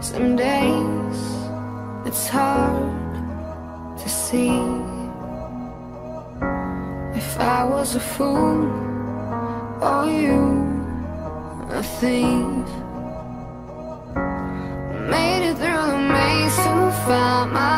Some days it's hard to see if I was a fool or you a thief. Made it through the maze to find my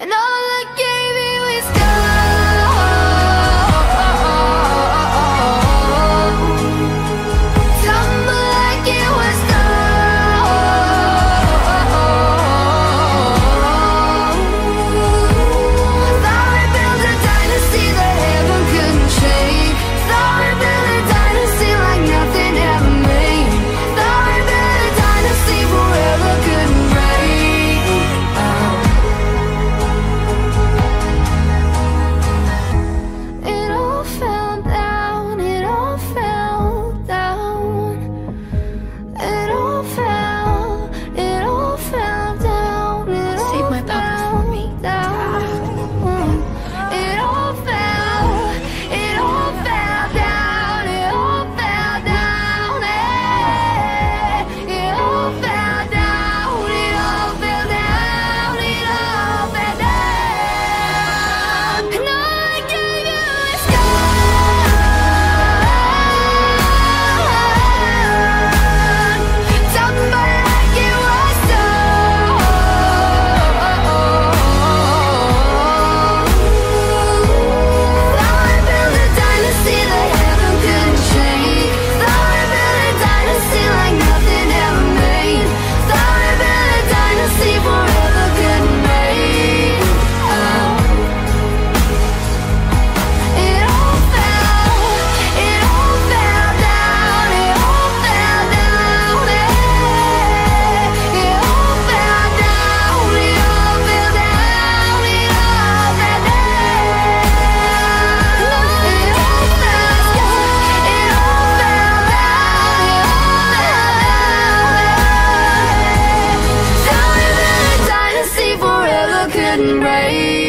And right.